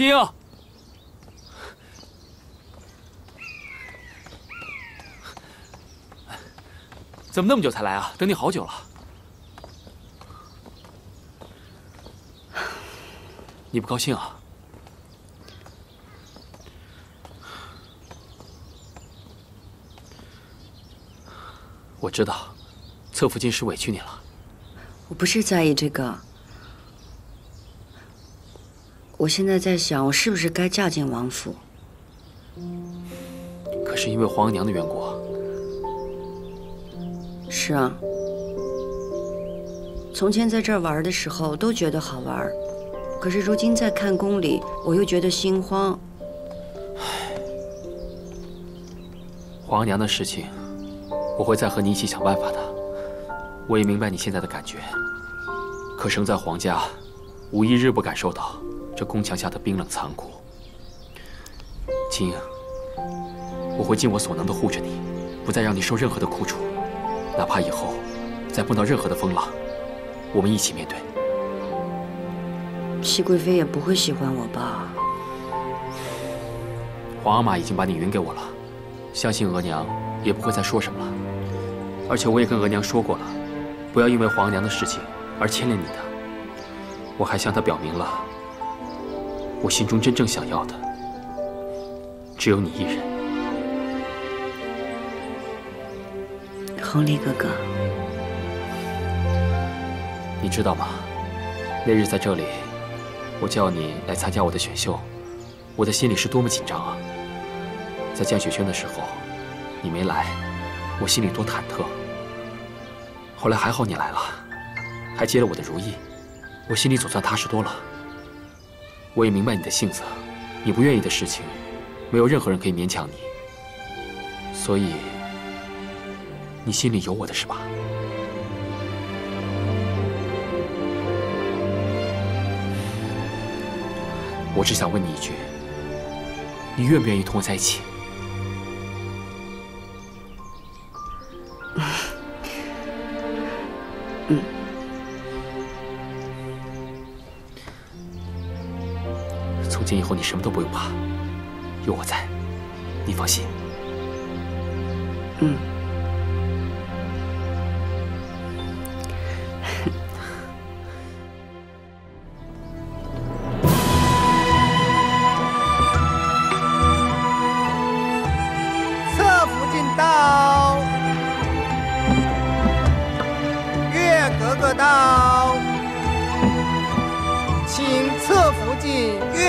青，怎么那么久才来啊？等你好久了。你不高兴啊？我知道，侧福晋是委屈你了。我不是在意这个，我现在在想，我是不是该嫁进王府？可是因为皇额娘的缘故。是啊，从前在这儿玩的时候都觉得好玩，可是如今在看宫里，我又觉得心慌。皇额娘的事情。我会再和你一起想办法的。我也明白你现在的感觉，可生在皇家，无一日不感受到这宫墙下的冰冷残酷。青英，我会尽我所能的护着你，不再让你受任何的苦楚，哪怕以后再碰到任何的风浪，我们一起面对。熹贵妃也不会喜欢我吧？皇阿玛已经把你允给我了，相信额娘也不会再说什么了。而且我也跟额娘说过了，不要因为皇娘的事情而牵连你的。我还向她表明了，我心中真正想要的只有你一人。弘历哥哥，你知道吗？那日在这里，我叫你来参加我的选秀，我的心里是多么紧张啊！在见雪轩的时候，你没来，我心里多忐忑。后来还好你来了，还接了我的如意，我心里总算踏实多了。我也明白你的性子，你不愿意的事情，没有任何人可以勉强你。所以，你心里有我的是吧？我只想问你一句，你愿不愿意同我在一起？今以后你什么都不用怕，有我在，你放心。嗯。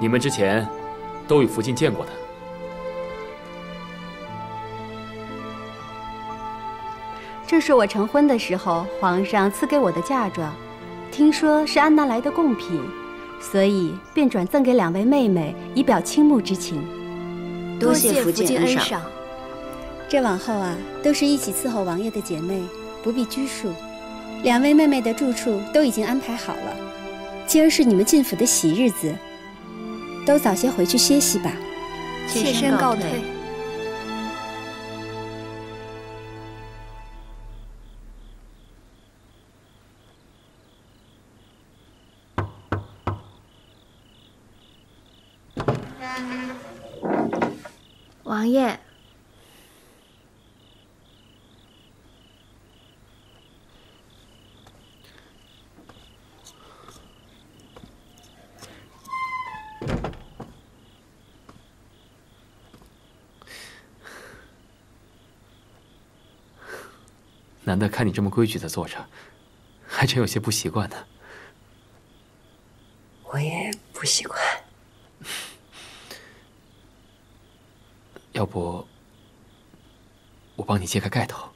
你们之前都与福晋见过的。这是我成婚的时候皇上赐给我的嫁妆，听说是安娜来的贡品，所以便转赠给两位妹妹，以表倾慕之情。多谢福晋恩赏，这往后啊，都是一起伺候王爷的姐妹，不必拘束。两位妹妹的住处都已经安排好了，今儿是你们进府的喜日子，都早些回去歇息吧。妾身告退。王爷，难得看你这么规矩的坐着，还真有些不习惯呢。我也不习惯。要不，我帮你揭开盖头，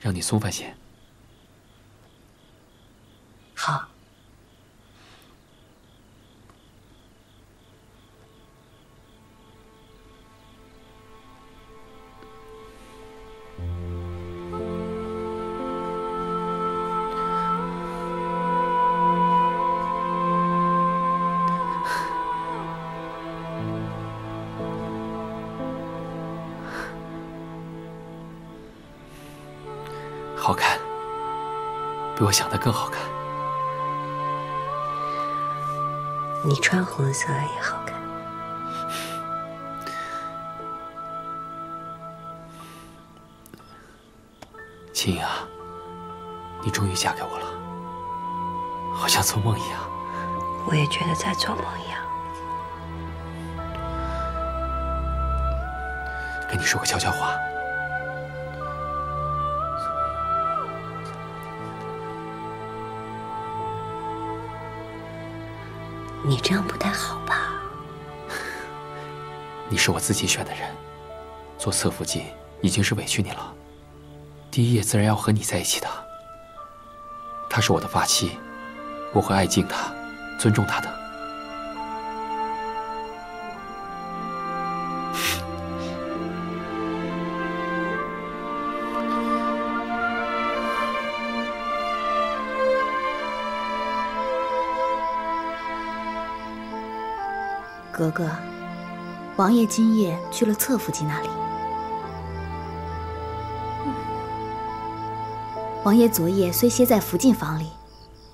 让你松快些。好。好看，比我想的更好看。你穿红色也好看。青啊，你终于嫁给我了，好像做梦一样。我也觉得在做梦一样。跟你说个悄悄话。你这样不太好吧？你是我自己选的人，做侧福晋已经是委屈你了。第一夜自然要和你在一起的。她是我的发妻，我会爱敬她，尊重她的。格格，王爷今夜去了侧福晋那里。王爷昨夜虽歇在福晋房里，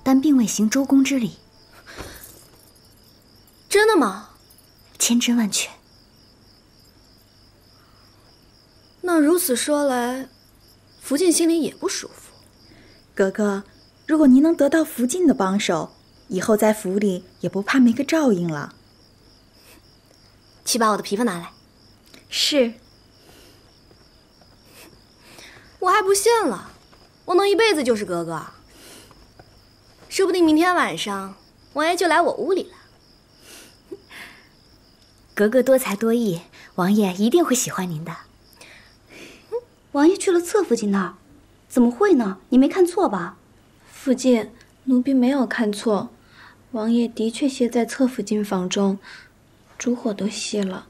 但并未行周公之礼。真的吗？千真万确。那如此说来，福晋心里也不舒服。格格，如果您能得到福晋的帮手，以后在府里也不怕没个照应了。去把我的皮肤拿来。是。我还不信了，我能一辈子就是格格。说不定明天晚上王爷就来我屋里了。格格多才多艺，王爷一定会喜欢您的。王爷去了侧福晋那儿，怎么会呢？你没看错吧？福晋，奴婢没有看错，王爷的确歇在侧福晋房中。烛火都熄了，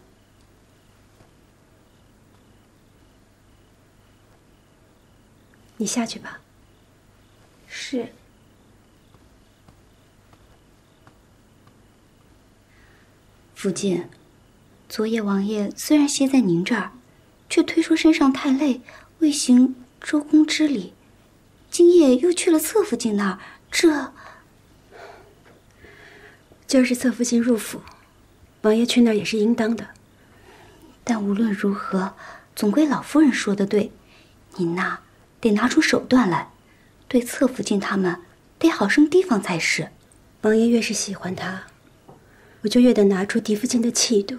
你下去吧。是。福晋，昨夜王爷虽然歇在您这儿，却推说身上太累，未行周公之礼。今夜又去了侧福晋那儿，这今儿是侧福晋入府。王爷去那儿也是应当的，但无论如何，总归老夫人说的对，您呐得拿出手段来，对侧福晋他们得好生提防才是。王爷越是喜欢他，我就越得拿出嫡福晋的气度。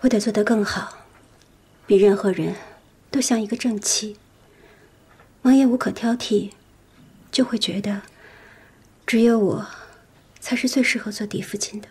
我得做得更好，比任何人都像一个正妻。王爷无可挑剔，就会觉得只有我才是最适合做嫡福晋的。